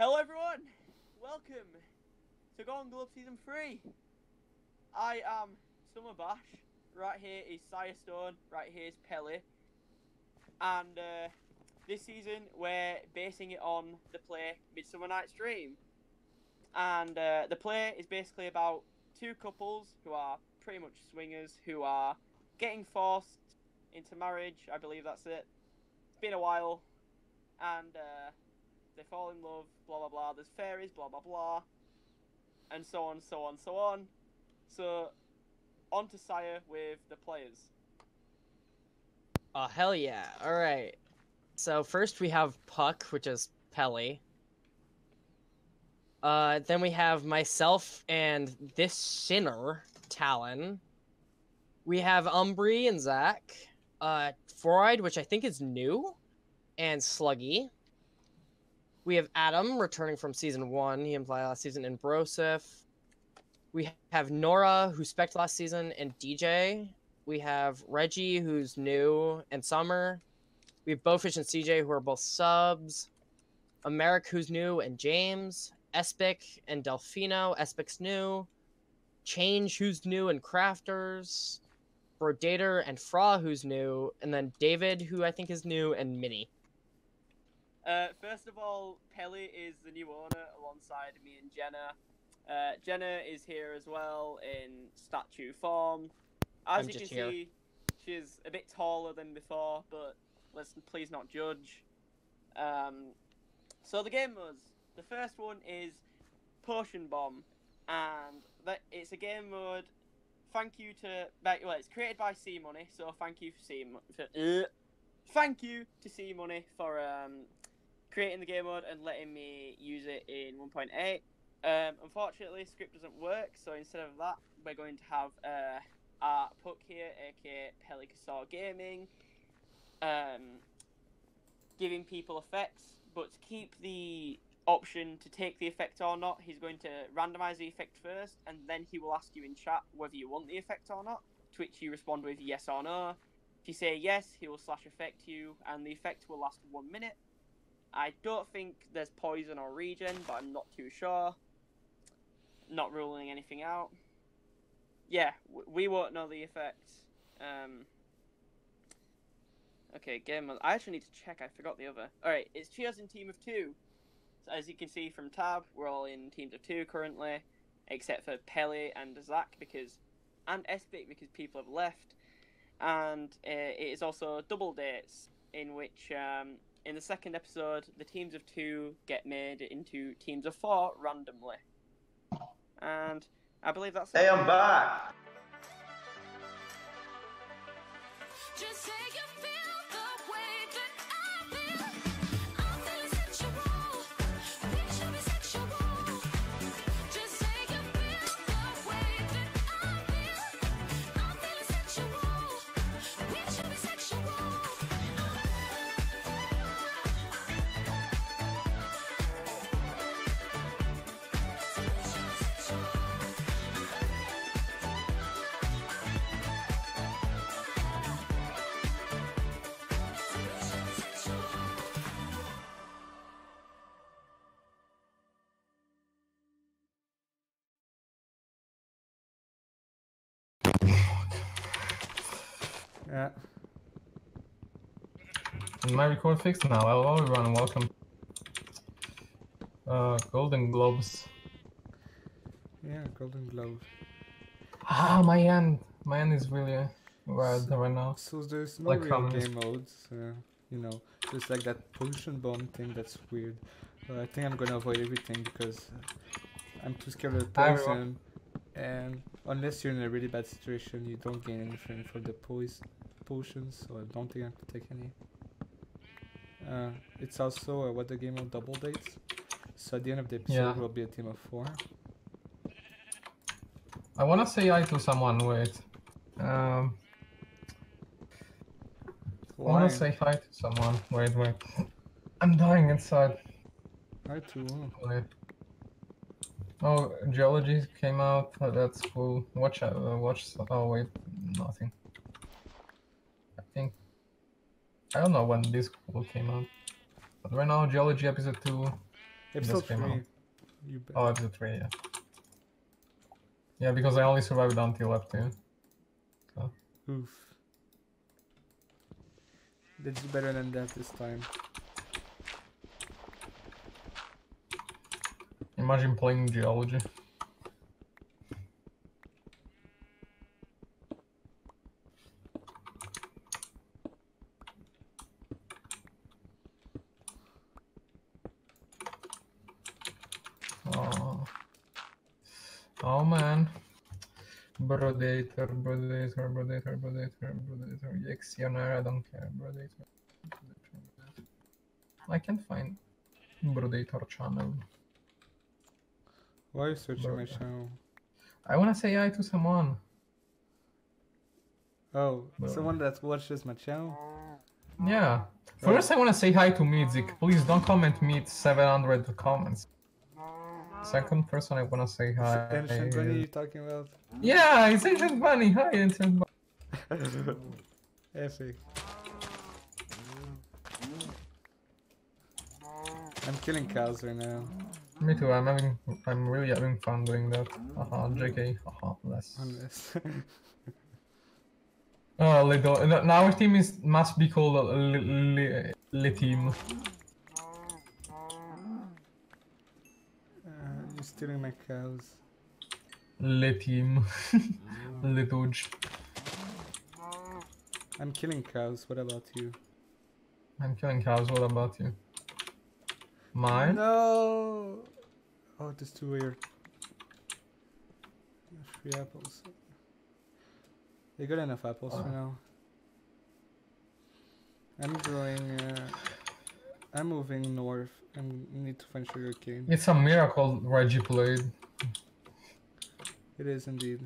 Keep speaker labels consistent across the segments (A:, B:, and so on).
A: Hello, everyone. Welcome to Golden Globe Season 3. I am Summer Bash. Right here is Sire Stone. Right here is Pelly. And uh, this season, we're basing it on the play Midsummer Night's Dream. And uh, the play is basically about two couples who are pretty much swingers who are getting forced into marriage. I believe that's it. It's been a while. And. Uh, they fall in love, blah blah blah. There's fairies, blah blah blah, and so on, so on, so on. So, on to Sire with the players.
B: Oh hell yeah! All right. So first we have Puck, which is Pelly. Uh, then we have myself and this sinner, Talon. We have Umbri and Zach. Uh, Freud, which I think is new, and Sluggy. We have Adam returning from season one. He implied last season in Brosif. We have Nora, who spec last season, and DJ. We have Reggie, who's new, and Summer. We have Bowfish and CJ, who are both subs. Americ, who's new, and James. Espic and Delfino. Espic's new. Change, who's new, and Crafters. Brodator and Fra, who's new. And then David, who I think is new, and Minnie.
A: Uh, first of all, Pelly is the new owner alongside me and Jenna. Uh, Jenna is here as well in statue form. As
B: I'm
A: you can
B: here.
A: see, she's a bit taller than before, but let's please not judge. Um, so the game modes. The first one is Potion Bomb, and that it's a game mode. Thank you to well, it's created by C Money, so thank you for C for, uh, thank you to C Money for um, creating the game mode and letting me use it in 1.8. Um, unfortunately, script doesn't work, so instead of that, we're going to have uh, our Puck here, aka Pelicasaur Gaming, um, giving people effects, but to keep the option to take the effect or not, he's going to randomize the effect first, and then he will ask you in chat whether you want the effect or not, to which you respond with yes or no. If you say yes, he will slash effect you, and the effect will last one minute. I don't think there's poison or regen, but I'm not too sure. Not ruling anything out. Yeah, we won't know the effects. Um, okay, game. I actually need to check. I forgot the other. All right, it's Cheers in team of two. So as you can see from tab, we're all in teams of two currently, except for Pelly and Zach because, and Espic because people have left, and uh, it is also double dates in which um, in the second episode, the teams of two get made into teams of four randomly. And I believe that's
C: Hey,
A: it.
C: I'm back.
D: Yeah.
E: Is my record fixed now? Hello everyone welcome. Uh, Golden Globes.
D: Yeah, Golden Globes.
E: Ah, my hand. My hand is really red
D: So-
E: right now.
D: So there's no
E: Like
D: real game modes, uh, you know, just like that potion bomb thing. That's weird. But I think I'm gonna avoid everything because uh, I'm too scared of the poison. And unless you're in a really bad situation, you don't gain anything for the poison potions. So I don't think I have to take any. Uh, it's also what the game of double dates. So at the end of the episode,
E: Yeah.
D: we'll be a team of four.
E: I wanna say hi to someone, wait. Um, I wanna say hi to someone. Wait, wait. I'm dying inside.
D: Hi to
E: Wait. Oh, Geology came out. uh, That's cool. Watch, uh, watch. Oh wait, nothing. I think. I don't know when this came out. But right now, Geology episode two
D: Episode
E: came out.
D: three. You bet.
E: Oh, episode three, yeah. Yeah, because I only survived until up two.
D: Oof. Did do better than that this time.
E: Imagine playing geology. Oh man. Brodator, Brodator, Brodator, Brodator, Brodator, Yexioner, I don't care, Brodator. Brodator. I can't find Brodator channel.
D: Why are you searching my channel?
E: I wanna say hi to someone.
D: Oh,
E: Bro.
D: someone that watches my channel?
E: Yeah. First, I wanna say hi to Midzik. Please don't comment me 700 comments. Second person, I wanna say hi.
D: Ancient Bunny you talking about?
E: Yeah, it's Ancient Bunny. Hi, Ancient Bunny.
D: Epic. I'm killing cows right now.
E: Me too. I'm having. I'm really having fun doing that. Haha, JK. Haha, less.
D: Unless.
E: Oh, little. Now our team is must be called a li, li, li team.
D: uh, you're stealing my cows.
E: Li team. Lituge.
D: I'm killing cows. What about you?
E: I'm killing cows. What about you? Mine?
D: No. Oh, this is too weird. Three apples. You got enough apples for
E: Uh.
D: now. I'm growing. Uh, I'm moving north. I need to find sugar cane.
E: It's a miracle Reggie played.
D: It is indeed.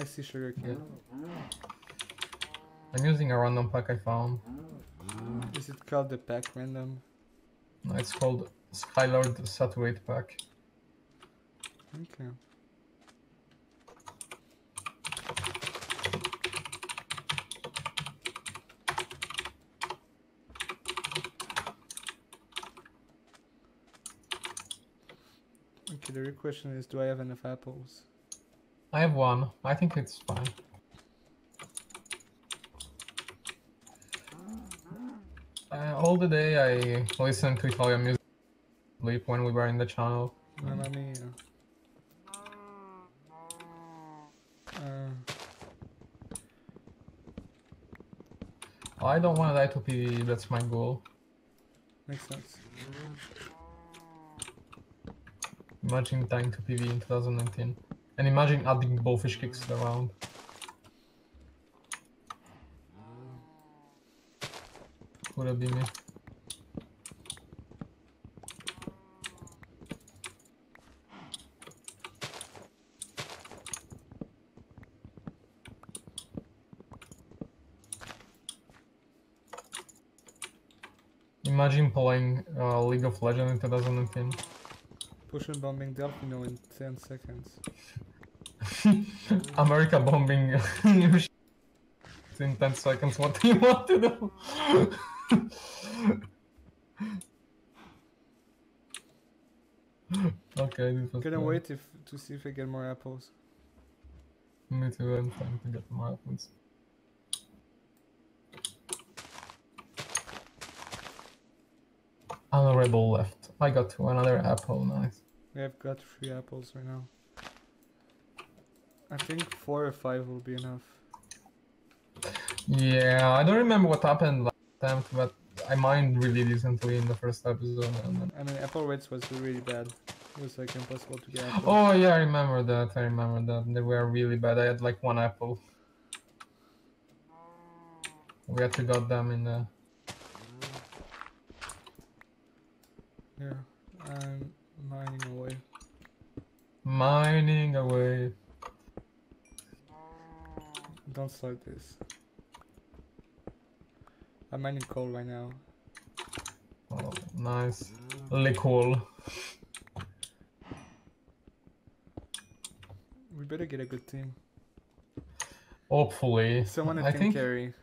D: I see sugar cane.
E: Oh, I'm using a random pack I found. Oh.
D: Is it called the pack random?
E: No, It's called Skylord Saturate Pack.
D: Okay. Okay, the real question is, do I have enough apples?
E: I have one. I think it's fine. Uh, all the day I listened to Italian music sleep when we were in the channel.
D: Mamma mia. Uh,
E: I don't want to die to PvE, that's my goal.
D: makes sense.
E: Imagine dying to PvE in 2019. And imagine adding bowfish kicks to the round. Would it be me? Imagine playing uh, League of Legends in 2019.
D: Pushing bombing Delphino in 10 seconds.
E: America bombing in 10 seconds. What do you want to do? okay, this was
D: Gonna wait if to see if I get more apples.
E: Me too, I'm trying to get more apples. Honorable left. I got to another apple, nice.
D: We have got three apples right now. I think four or five will be enough.
E: Yeah, I don't remember what happened last time, but I mined really decently in the first episode.
D: I mean, apple rates was really bad. It was like impossible to get apples.
E: Oh yeah, I remember that. I remember that. They were really bad. I had like one apple. We had to got them in the.
D: Yeah, I'm mining away.
E: Mining away.
D: Don't start this. I'm mining coal right now.
E: Oh, nice. Liquid.
D: We better get a good team.
E: Hopefully.
D: Someone
E: I
D: can
E: think
D: carry.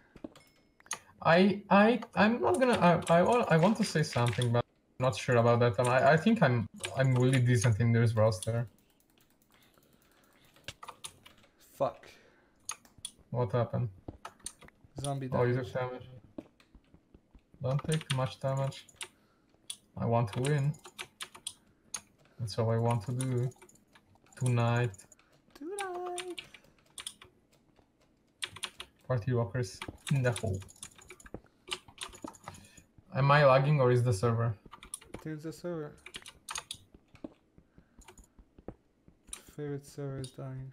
E: I I I'm not gonna I I, I want to say something, but I'm not sure about that. Um, I, I think I'm I'm really decent in this roster.
D: Fuck.
E: What happened?
D: Zombie
E: Oh, you
D: damage.
E: took damage. Don't take much damage. I want to win. That's all I want to do. Tonight.
D: Tonight.
E: Party rockers in the hole. Am I lagging or is the server?
D: There's a server. Favorite server is dying.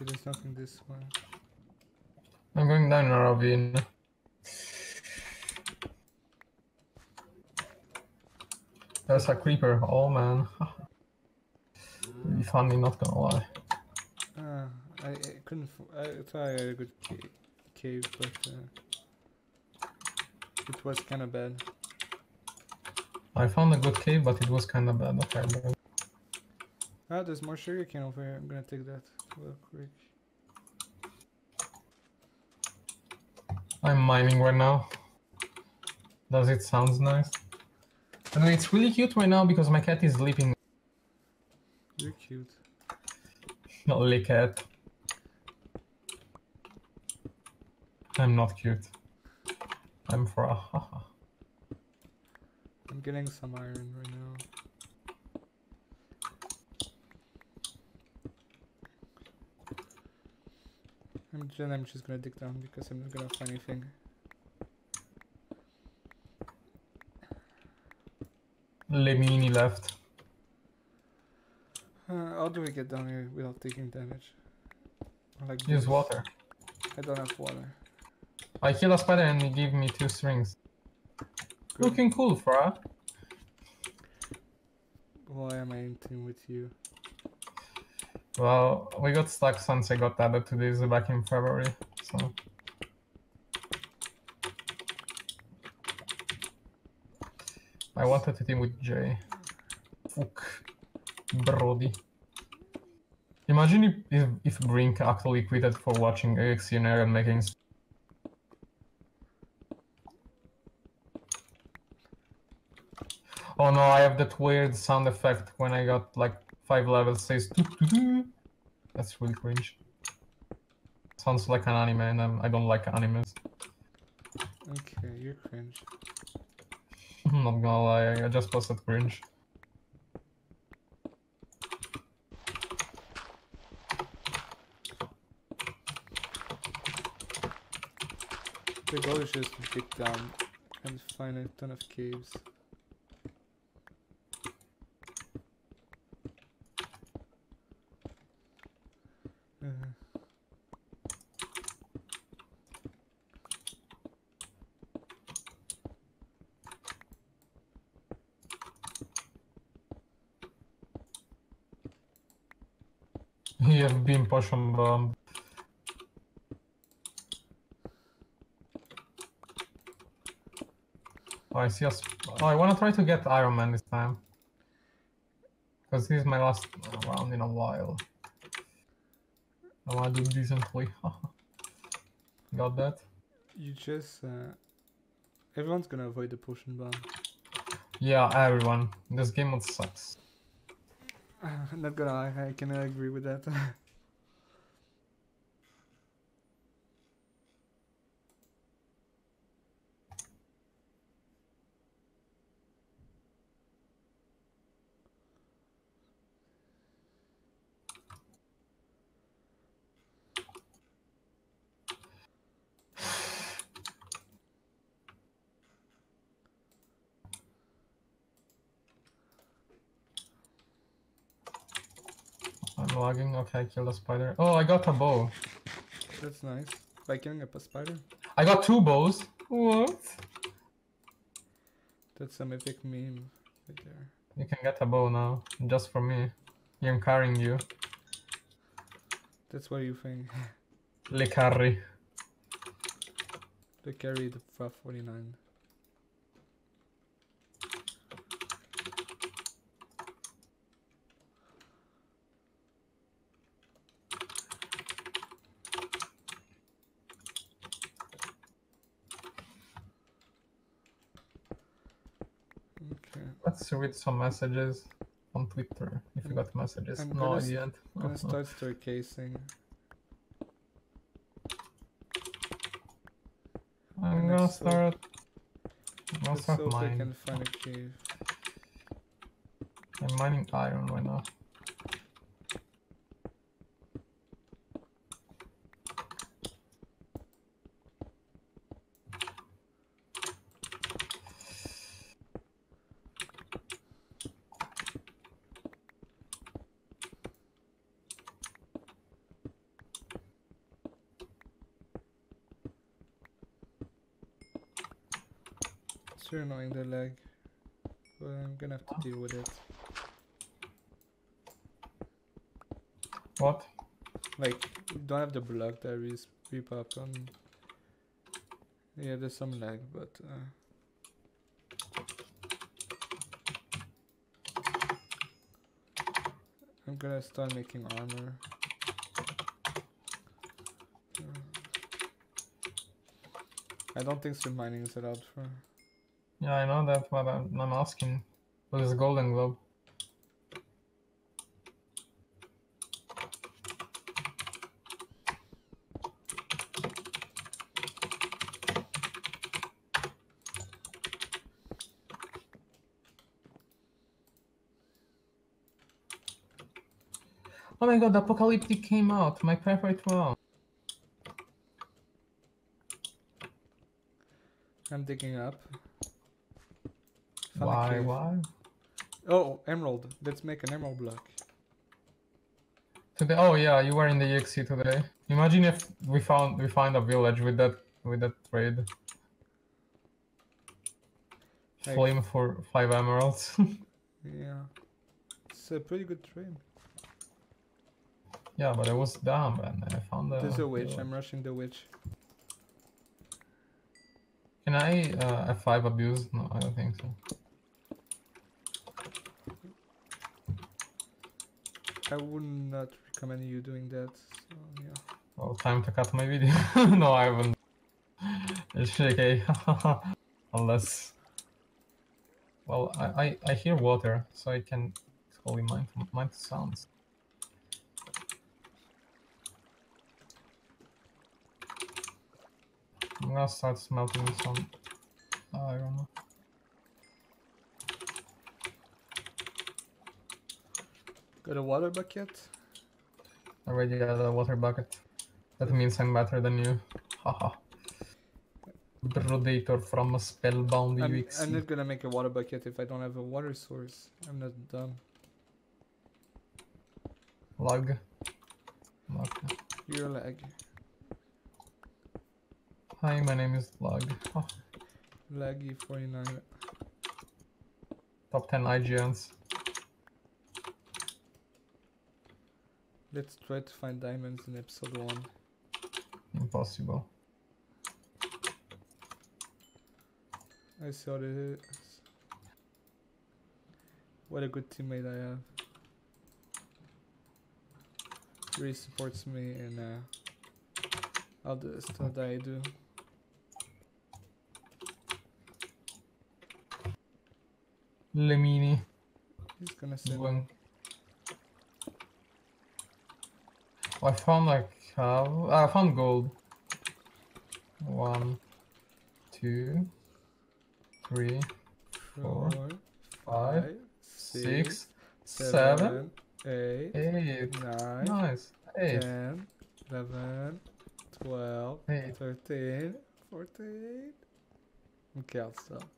D: Okay, there's nothing this way.
E: I'm going down in a ravine. There's a creeper. Oh man. Really funny, not gonna lie.
D: Ah, I, I couldn't. F- I thought I had a good ca- cave, but uh, it was kind of bad.
E: I found a good cave, but it was kinda bad. Okay.
D: Ah, there's more sugarcane over here. I'm gonna take that real quick.
E: I'm mining right now. Does it sound nice? And it's really cute right now because my cat is sleeping.
D: You're cute.
E: Not really cat. I'm not cute. I'm for a haha.
D: I'm getting some iron right now. I'm, then I'm just gonna dig down because I'm not gonna find anything.
E: Lemini left.
D: Uh, how do we get down here without taking damage? Like
E: Use
D: this.
E: water.
D: I don't have water.
E: I killed a spider and he gave me two strings.
D: Good.
E: Looking cool, Fra.
D: Why am I in team with you?
E: Well, we got stuck since I got added to this back in February, so. I wanted to team with Jay. Fuck. Brody. Imagine if, if, Brink actually quitted for watching AXNR and making. Oh no, I have that weird sound effect when I got like five levels says doo doo doo. That's really cringe. Sounds like an anime and I'm, I don't like animes.
D: Okay, you're cringe.
E: I'm not gonna lie, I just posted cringe.
D: The goal is just to dig down and find a ton of caves. Uh,
E: You have bomb. Oh, I see us. Oh, I wanna try to get Iron Man this time. Because this is my last round in a while. I wanna do decently. Got that?
D: you just uh, everyone's gonna avoid the potion bomb.
E: Yeah, everyone. This game sucks.
D: I'm not gonna lie, I can agree with that.
E: I'm lagging. Okay, I killed a spider. Oh, I got a bow.
D: That's nice. By killing up a spider?
E: I got two bows. What?
D: That's some epic meme right there.
E: You can get a bow now, just for me. I'm carrying you.
D: That's what you think.
E: Le carry.
D: They carry the FA 49. Okay.
E: Let's read some messages on Twitter. If you got messages.
D: I'm
E: no, I didn't.
D: I'm gonna start staircasing.
E: I'm gonna start. I'm gonna start
D: hope I
E: mining.
D: can find a cave.
E: I'm mining iron right now.
D: It's really annoying the lag. But I'm gonna have to deal with it.
E: What?
D: Like, you don't have the block that is repop on. Yeah, there's some lag, but. Uh, I'm gonna start making armor. I don't think stream mining is allowed for.
E: Yeah, I know that, but I'm, I'm asking. What is Golden Globe? Oh my god, the Apocalyptic came out, my favorite one.
D: I'm digging up. Found a
E: Why, why?
D: Oh, emerald. Let's make an emerald block.
E: Today, oh yeah, you were in the EXE today. Imagine if we found we find a village with that with that trade.
D: Like-
E: Flame for five emeralds.
D: Yeah. It's a pretty good trade.
E: yeah, but it was dumb, and I found a.
D: There's a witch. I'm rushing the witch.
E: Can I uh, F5 abuse? No, I don't think so.
D: I would not recommend you doing that. So, yeah.
E: Well, time to cut my video. no, I haven't. It's okay. Unless. Well, I, I, I hear water, so I can totally mind, mind sounds. I'm gonna start smelting some iron.
D: Got a water bucket.
E: Already got a water bucket. That means I'm better than you. Haha. Brodator from a spellbound
D: I'm,
E: UXC.
D: I'm not gonna make a water bucket if I don't have a water source. I'm not dumb.
E: Lug. Okay.
D: You're lag.
E: Hi, my name is Lug. Oh,
D: Laggy 49.
E: top 10 IGNs.
D: Let's try to find diamonds in episode 1.
E: Impossible.
D: I saw this. What a good teammate I have. Really supports me in uh, all the stuff that I do.
E: Lemini.
D: He's gonna send
E: Going. Oh, I found like uh, I found gold. One, two, three, four,
D: four,
E: five,
D: five,
E: six,
D: six,
E: seven,
D: eight,
E: eight.
D: nine,
E: Nice. Eight.
D: 10, 11, 12,
E: Eight.
D: 13, 14. Okay, I'll stop.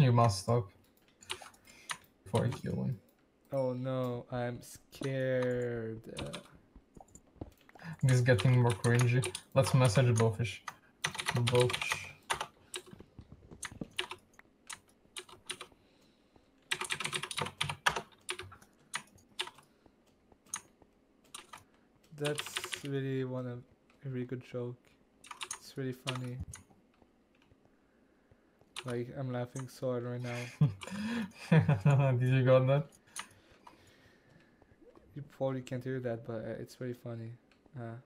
E: You must stop. Before you kill him.
D: Oh no, I'm scared.
E: This is getting more cringy. Let's message Bullfish. Bowfish.
D: That's really one of a really good joke. It's really funny. Like I'm laughing so hard right now.
E: Did you got that?
D: You probably can't hear that, but uh, it's very funny. Uh,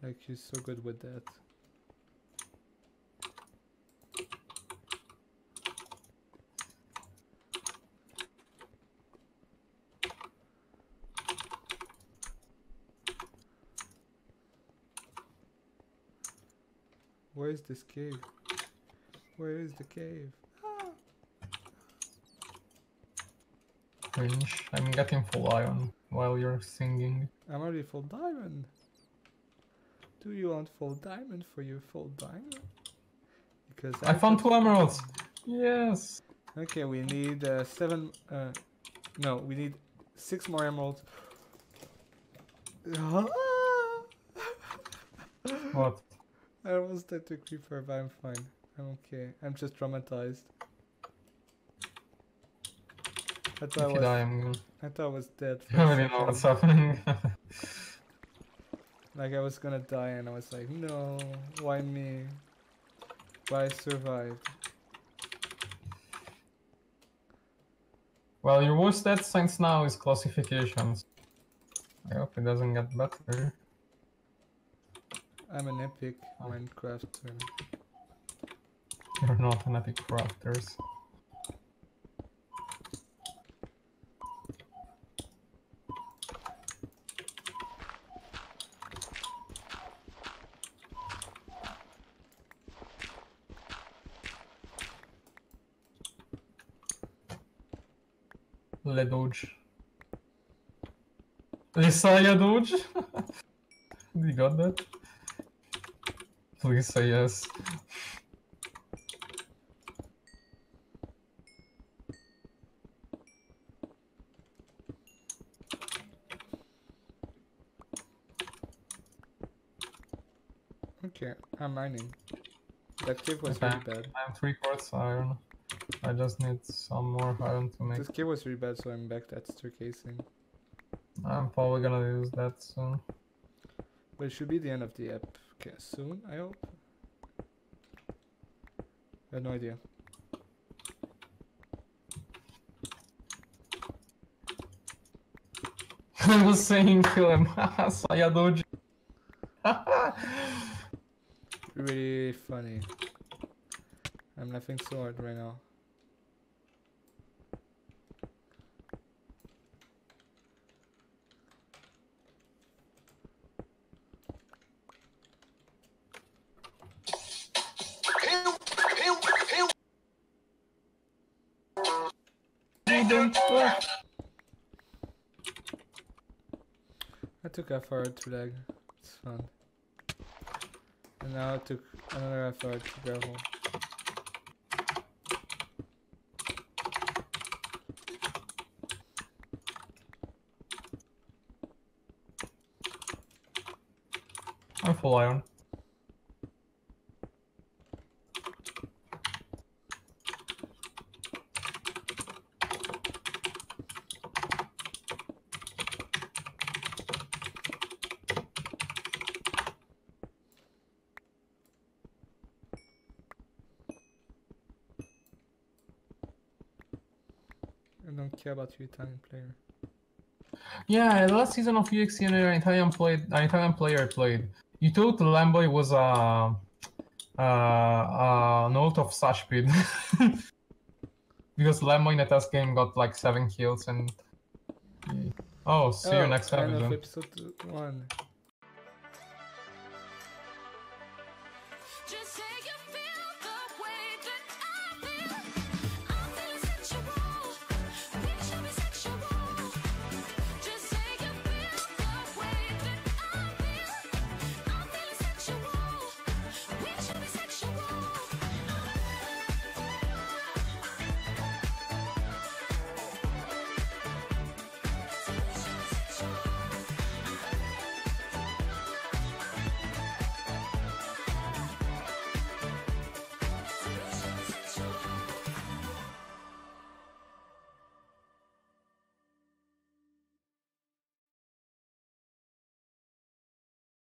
D: like he's so good with that. Where is this cave? Where is the cave?
E: Cringe. I'm getting full iron while you're singing.
D: I'm already full diamond. Do you want full diamond for your full diamond? Because
E: I found two emeralds. Yes.
D: Okay, we need uh, seven. Uh, no, we need six more emeralds.
E: What?
D: I almost died to creeper, but I'm fine. I'm okay. I'm just traumatized. I
E: If
D: thought I
E: you
D: was,
E: die, I'm gonna.
D: I thought I was dead.
E: I
D: a
E: already know what's happening.
D: Like I was gonna die, and I was like, no, why me? But I survived.
E: well, your worst death science now is classifications. I hope it doesn't get better.
D: I'm an epic
E: Oh.
D: Minecrafter.
E: You're not an epic crafters. Le Doge. Lisaya Doge? you got that? Please say yes.
D: Okay, I'm mining. That cave was
E: Okay.
D: really bad.
E: I have three quartz iron. I just need some more iron to make.
D: This cave was really bad, so I'm back at staircasing.
E: I'm probably gonna use that soon.
D: But it should be the end of the app okay, soon, I hope. I have no idea.
E: I was saying kill him. Sayadoji.
D: Really funny. I'm laughing so hard right now. Took hour to lag. It's fun. And now I took another hour to gravel.
E: I'm full iron.
D: I don't care about you Italian player.
E: Yeah, the last season of UXC, an Italian played, an Italian player played. You thought Lamboy was a, a, a note of such speed. because Lamboy in the test game got like seven kills and. Oh, see you
D: oh, next
E: episode.
D: episode one.